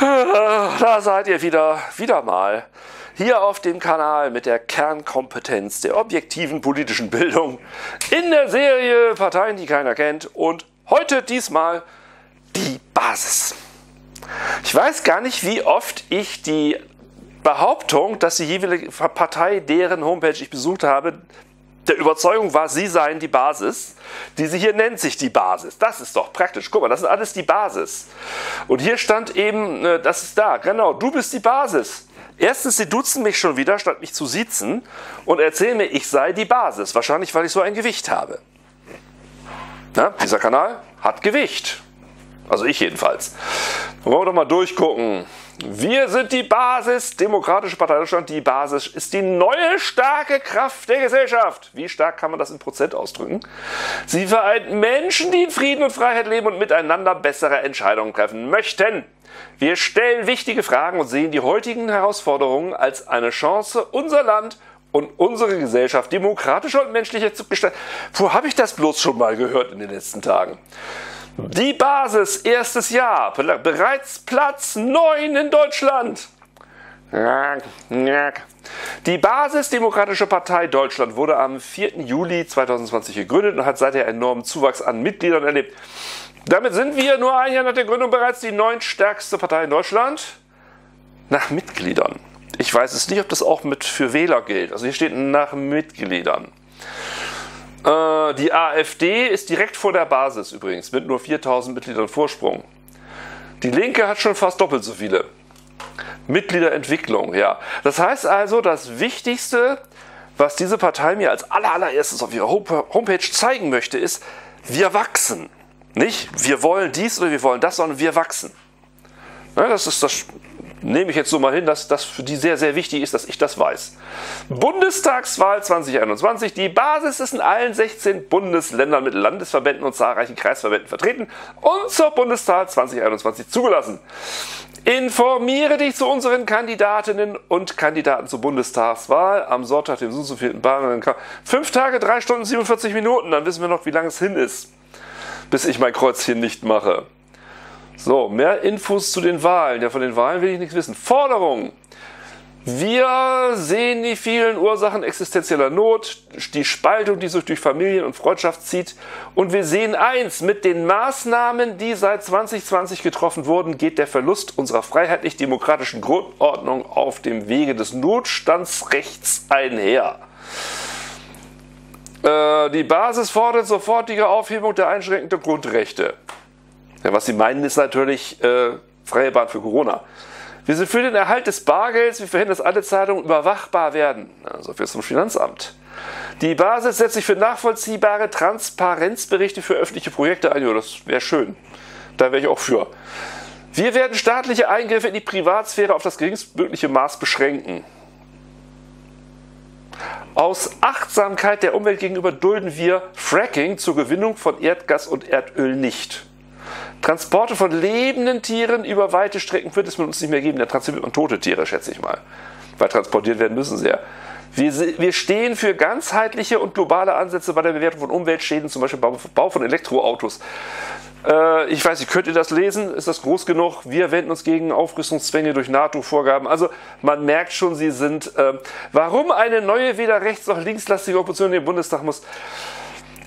Da seid ihr wieder, wieder mal. Hier auf dem Kanal mit der Kernkompetenz der objektiven politischen Bildung in der Serie Parteien, die keiner kennt und heute diesmal die Basis. Ich weiß gar nicht, wie oft ich die Behauptung, dass die jeweilige Partei, deren Homepage ich besucht habe, der Überzeugung war, sie seien die Basis. Diese hier nennt sich die Basis. Das ist doch praktisch. Guck mal, das ist alles die Basis. Und hier stand eben, äh, das ist da, genau, du bist die Basis. Erstens, sie duzen mich schon wieder, statt mich zu siezen und erzählen mir, ich sei die Basis. Wahrscheinlich, weil ich so ein Gewicht habe. Na, dieser Kanal hat Gewicht. Also ich jedenfalls. Wollen wir doch mal durchgucken. Wir sind die Basis, Demokratische Partei Deutschland, die Basis ist die neue starke Kraft der Gesellschaft. Wie stark kann man das in Prozent ausdrücken? Sie vereint Menschen, die in Frieden und Freiheit leben und miteinander bessere Entscheidungen treffen möchten. Wir stellen wichtige Fragen und sehen die heutigen Herausforderungen als eine Chance, unser Land und unsere Gesellschaft demokratischer und menschlicher zu gestalten. Wo habe ich das bloß schon mal gehört in den letzten Tagen? Die Basis, erstes Jahr, bereits Platz 9 in Deutschland. Die Basis Demokratische Partei Deutschland wurde am 4. Juli 2020 gegründet und hat seither enormen Zuwachs an Mitgliedern erlebt. Damit sind wir nur ein Jahr nach der Gründung bereits die neuntstärkste Partei in Deutschland. Nach Mitgliedern. Ich weiß es nicht, ob das auch mit für Wähler gilt. Also hier steht nach Mitgliedern. Äh, die AfD ist direkt vor der Basis übrigens, mit nur 4000 Mitgliedern Vorsprung. Die Linke hat schon fast doppelt so viele. Mitgliederentwicklung, ja. Das heißt also, das Wichtigste, was diese Partei mir als allererstes auf ihrer Homepage zeigen möchte, ist, wir wachsen. Nicht, wir wollen dies oder wir wollen das, sondern wir wachsen. Das ist das nehme ich jetzt so mal hin, dass das für die sehr, sehr wichtig ist, dass ich das weiß. Bundestagswahl 2021. Die Basis ist in allen 16 Bundesländern mit Landesverbänden und zahlreichen Kreisverbänden vertreten und zur Bundestagswahl 2021 zugelassen. Informiere dich zu unseren Kandidatinnen und Kandidaten zur Bundestagswahl am Sonntag, dem so vierten Bahn. Fünf Tage, drei Stunden, 47 Minuten. Dann wissen wir noch, wie lange es hin ist, bis ich mein Kreuzchen nicht mache. So, mehr Infos zu den Wahlen. Ja, von den Wahlen will ich nichts wissen. Forderung. Wir sehen die vielen Ursachen existenzieller Not, die Spaltung, die sich durch Familien und Freundschaft zieht. Und wir sehen eins, mit den Maßnahmen, die seit 2020 getroffen wurden, geht der Verlust unserer freiheitlich-demokratischen Grundordnung auf dem Wege des Notstandsrechts einher. Äh, die Basis fordert sofortige Aufhebung der einschränkenden Grundrechte. Ja, was sie meinen, ist natürlich äh, freie Bahn für Corona. Wir sind für den Erhalt des Bargelds, wir verhindern, dass alle Zahlungen überwachbar werden. Also für zum Finanzamt. Die Basis setzt sich für nachvollziehbare Transparenzberichte für öffentliche Projekte ein. Ja, das wäre schön. Da wäre ich auch für. Wir werden staatliche Eingriffe in die Privatsphäre auf das geringstmögliche Maß beschränken. Aus Achtsamkeit der Umwelt gegenüber dulden wir Fracking zur Gewinnung von Erdgas und Erdöl nicht. Transporte von lebenden Tieren über weite Strecken wird es mit uns nicht mehr geben. Da transportiert man tote Tiere, schätze ich mal. Weil transportiert werden müssen sie ja. Wir, wir, stehen für ganzheitliche und globale Ansätze bei der Bewertung von Umweltschäden, zum Beispiel Bau, Bau von Elektroautos. Äh, ich weiß nicht, könnt ihr das lesen? Ist das groß genug? Wir wenden uns gegen Aufrüstungszwänge durch NATO-Vorgaben. Also man merkt schon, sie sind. Äh, warum eine neue weder rechts noch linkslastige Opposition in den Bundestag muss?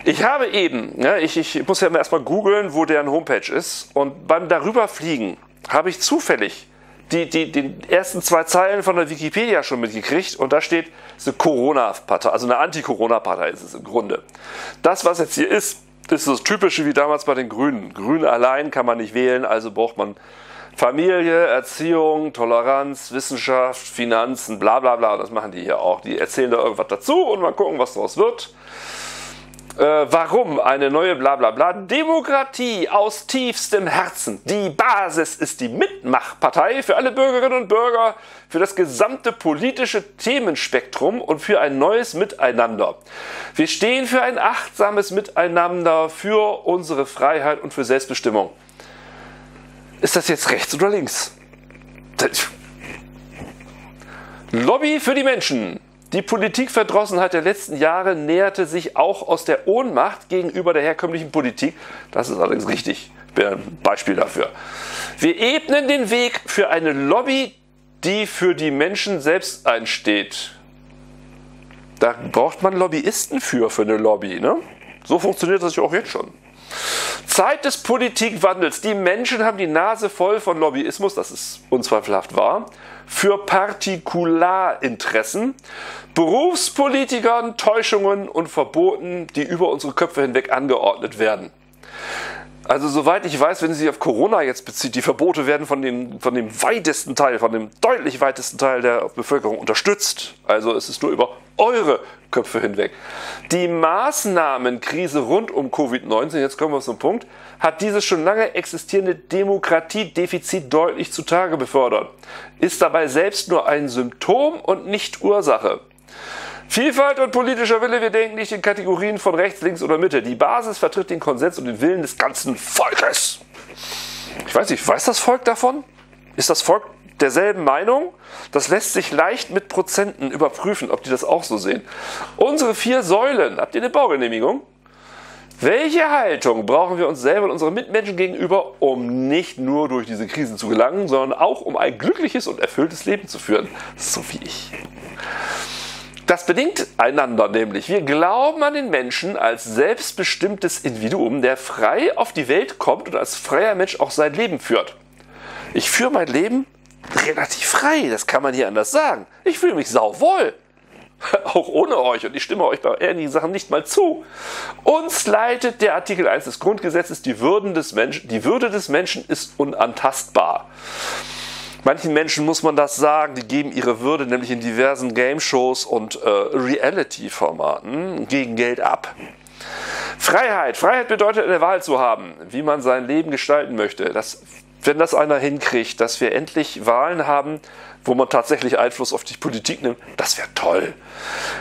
Ich habe eben, ja, ich, ich muss ja erstmal googeln, wo deren Homepage ist. Und beim Darüberfliegen habe ich zufällig die, die, die ersten zwei Zeilen von der Wikipedia schon mitgekriegt. Und da steht, eine Corona-Partei, also eine Anti-Corona-Partei ist es im Grunde. Das, was jetzt hier ist, ist das Typische wie damals bei den Grünen. Grün allein kann man nicht wählen, also braucht man Familie, Erziehung, Toleranz, Wissenschaft, Finanzen, bla bla bla. Das machen die hier auch. Die erzählen da irgendwas dazu und mal gucken, was daraus wird. Äh, warum eine neue Blablabla? Demokratie aus tiefstem Herzen. Die Basis ist die Mitmachpartei für alle Bürgerinnen und Bürger, für das gesamte politische Themenspektrum und für ein neues Miteinander. Wir stehen für ein achtsames Miteinander, für unsere Freiheit und für Selbstbestimmung. Ist das jetzt rechts oder links? Lobby für die Menschen. Die Politikverdrossenheit der letzten Jahre näherte sich auch aus der Ohnmacht gegenüber der herkömmlichen Politik, das ist allerdings richtig, wäre ein Beispiel dafür. Wir ebnen den Weg für eine Lobby, die für die Menschen selbst einsteht. Da braucht man Lobbyisten für, für eine Lobby. Ne? So funktioniert das ja auch jetzt schon. Zeit des Politikwandels. Die Menschen haben die Nase voll von Lobbyismus, das ist unzweifelhaft wahr, für Partikularinteressen, Berufspolitikern, Täuschungen und Verboten, die über unsere Köpfe hinweg angeordnet werden. Also soweit ich weiß, wenn sie sich auf Corona jetzt bezieht, die Verbote werden von dem, von dem weitesten Teil, von dem deutlich weitesten Teil der Bevölkerung unterstützt. Also es ist nur über eure Köpfe hinweg. Die Maßnahmenkrise rund um Covid-19, jetzt kommen wir zum Punkt, hat dieses schon lange existierende Demokratiedefizit deutlich zutage befördert, ist dabei selbst nur ein Symptom und nicht Ursache. Vielfalt und politischer Wille, wir denken nicht in Kategorien von rechts, links oder Mitte. Die Basis vertritt den Konsens und den Willen des ganzen Volkes. Ich weiß nicht, weiß das Volk davon? Ist das Volk derselben Meinung? Das lässt sich leicht mit Prozenten überprüfen, ob die das auch so sehen. Unsere vier Säulen, habt ihr eine Baugenehmigung? Welche Haltung brauchen wir uns selber und unseren Mitmenschen gegenüber, um nicht nur durch diese Krisen zu gelangen, sondern auch um ein glückliches und erfülltes Leben zu führen? So wie ich. Das bedingt einander nämlich. Wir glauben an den Menschen als selbstbestimmtes Individuum, der frei auf die Welt kommt und als freier Mensch auch sein Leben führt. Ich führe mein Leben relativ frei, das kann man hier anders sagen. Ich fühle mich sauwohl. Auch ohne euch und ich stimme euch bei einigen Sachen nicht mal zu. Uns leitet der Artikel 1 des Grundgesetzes, die, Würden des Menschen, die Würde des Menschen ist unantastbar. Manchen Menschen muss man das sagen, die geben ihre Würde nämlich in diversen Game-Shows und äh, Reality-Formaten gegen Geld ab. Freiheit. Freiheit bedeutet, eine Wahl zu haben, wie man sein Leben gestalten möchte. Das, wenn das einer hinkriegt, dass wir endlich Wahlen haben, wo man tatsächlich Einfluss auf die Politik nimmt, das wäre toll.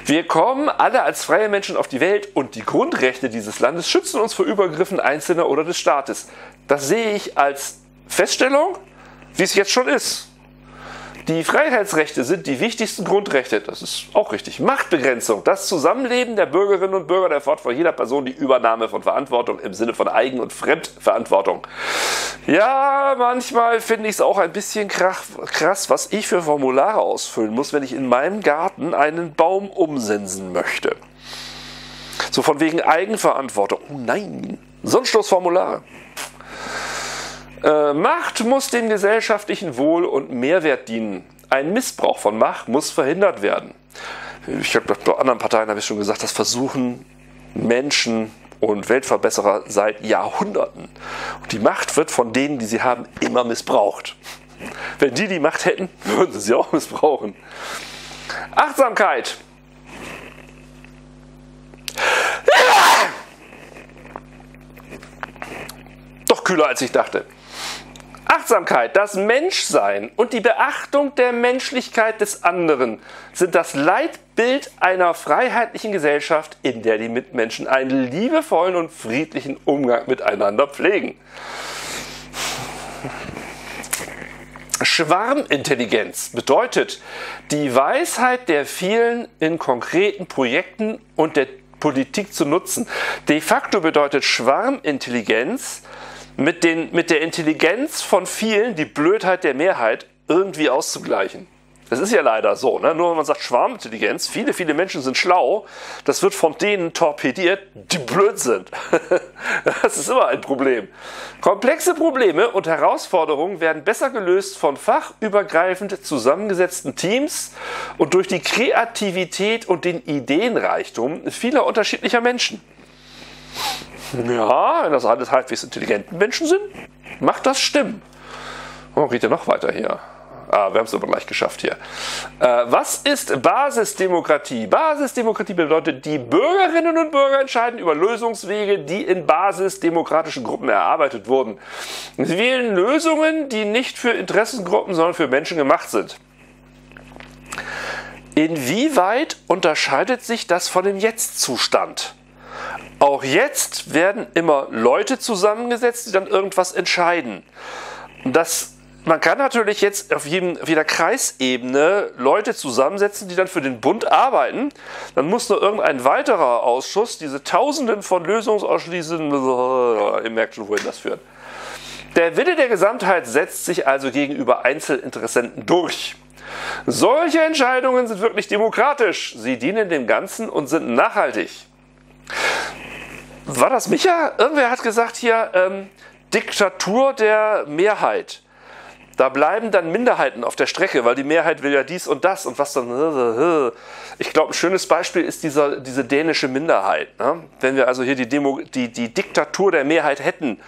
Wir kommen alle als freie Menschen auf die Welt und die Grundrechte dieses Landes schützen uns vor Übergriffen Einzelner oder des Staates. Das sehe ich als Feststellung, wie es jetzt schon ist. Die Freiheitsrechte sind die wichtigsten Grundrechte. Das ist auch richtig. Machtbegrenzung, das Zusammenleben der Bürgerinnen und Bürger erfordert von jeder Person die Übernahme von Verantwortung im Sinne von Eigen- und Fremdverantwortung. Ja, manchmal finde ich es auch ein bisschen krass, was ich für Formulare ausfüllen muss, wenn ich in meinem Garten einen Baum umsensen möchte. So von wegen Eigenverantwortung. Oh nein, Sonnenstoßformulare. Äh, Macht muss dem gesellschaftlichen Wohl und Mehrwert dienen. Ein Missbrauch von Macht muss verhindert werden. Ich habe bei anderen Parteien habe ich schon gesagt, das versuchen Menschen und Weltverbesserer seit Jahrhunderten. Und die Macht wird von denen, die sie haben, immer missbraucht. Wenn die die Macht hätten, würden sie sie auch missbrauchen. Achtsamkeit. Doch kühler als ich dachte. Achtsamkeit, das Menschsein und die Beachtung der Menschlichkeit des anderen sind das Leitbild einer freiheitlichen Gesellschaft, in der die Mitmenschen einen liebevollen und friedlichen Umgang miteinander pflegen. Schwarmintelligenz bedeutet die Weisheit der vielen in konkreten Projekten und der Politik zu nutzen. De facto bedeutet Schwarmintelligenz, mit, den, mit der Intelligenz von vielen die Blödheit der Mehrheit irgendwie auszugleichen. Das ist ja leider so. Ne? Nur wenn man sagt Schwarmintelligenz, viele, viele Menschen sind schlau, das wird von denen torpediert, die blöd sind. das ist immer ein Problem. Komplexe Probleme und Herausforderungen werden besser gelöst von fachübergreifend zusammengesetzten Teams und durch die Kreativität und den Ideenreichtum vieler unterschiedlicher Menschen. Ja, wenn das alles halbwegs intelligenten Menschen sind, macht das Stimmen. Oh, geht ja noch weiter hier. Ah, wir haben es aber gleich geschafft hier. Äh, was ist Basisdemokratie? Basisdemokratie bedeutet, die Bürgerinnen und Bürger entscheiden über Lösungswege, die in basisdemokratischen Gruppen erarbeitet wurden. Sie wählen Lösungen, die nicht für Interessengruppen, sondern für Menschen gemacht sind. Inwieweit unterscheidet sich das von dem Jetzt-Zustand? Auch jetzt werden immer Leute zusammengesetzt, die dann irgendwas entscheiden. Das, man kann natürlich jetzt auf, jedem, auf jeder Kreisebene Leute zusammensetzen, die dann für den Bund arbeiten. Dann muss nur irgendein weiterer Ausschuss diese Tausenden von Lösungsausschließen, ihr merkt schon, wohin das führt. Der Wille der Gesamtheit setzt sich also gegenüber Einzelinteressenten durch. Solche Entscheidungen sind wirklich demokratisch. Sie dienen dem Ganzen und sind nachhaltig. War das Micha? Irgendwer hat gesagt hier, ähm, Diktatur der Mehrheit da bleiben dann Minderheiten auf der Strecke, weil die Mehrheit will ja dies und das und was dann. Ich glaube, ein schönes Beispiel ist dieser, diese dänische Minderheit. Ne? Wenn wir also hier die, Demo, die, die Diktatur der Mehrheit hätten,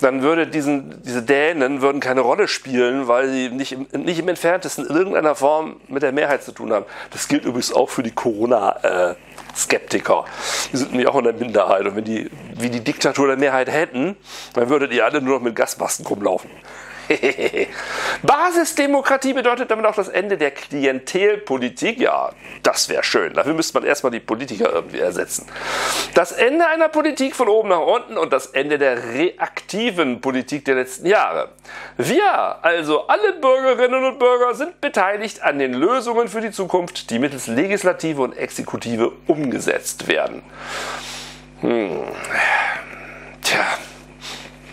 dann würde diesen, diese Dänen würden keine Rolle spielen, weil sie nicht im, nicht im entferntesten in irgendeiner Form mit der Mehrheit zu tun haben. Das gilt übrigens auch für die Corona- äh, Skeptiker. Die sind nämlich auch in der Minderheit. Und wenn die wie die Diktatur der Mehrheit hätten, dann würdet ihr alle nur noch mit Gasmasken rumlaufen. Basisdemokratie bedeutet damit auch das Ende der Klientelpolitik. Ja, das wäre schön. Dafür müsste man erstmal die Politiker irgendwie ersetzen. Das Ende einer Politik von oben nach unten und das Ende der reaktiven Politik der letzten Jahre. Wir, also alle Bürgerinnen und Bürger, sind beteiligt an den Lösungen für die Zukunft, die mittels Legislative und Exekutive umgesetzt werden. Hm.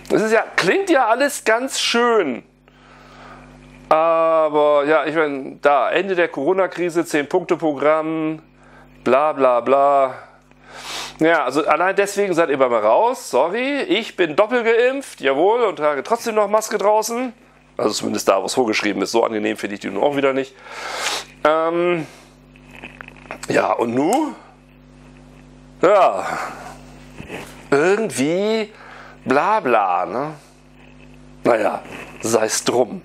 Das ist ja, klingt ja alles ganz schön. Aber ja, ich meine, da, Ende der Corona-Krise, 10-Punkte-Programm, bla bla bla. Ja, also allein deswegen seid ihr bei mir raus. Sorry, ich bin doppelt geimpft, jawohl, und trage trotzdem noch Maske draußen. Also zumindest da, wo es vorgeschrieben ist. So angenehm finde ich die nun auch wieder nicht. Ähm, ja, und nu? Ja, irgendwie bla bla, ne? Naja, sei es drum.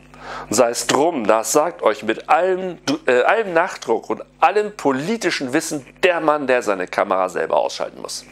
Sei es drum, das sagt euch mit allem, äh, allem Nachdruck und allem politischen Wissen der Mann, der seine Kamera selber ausschalten muss.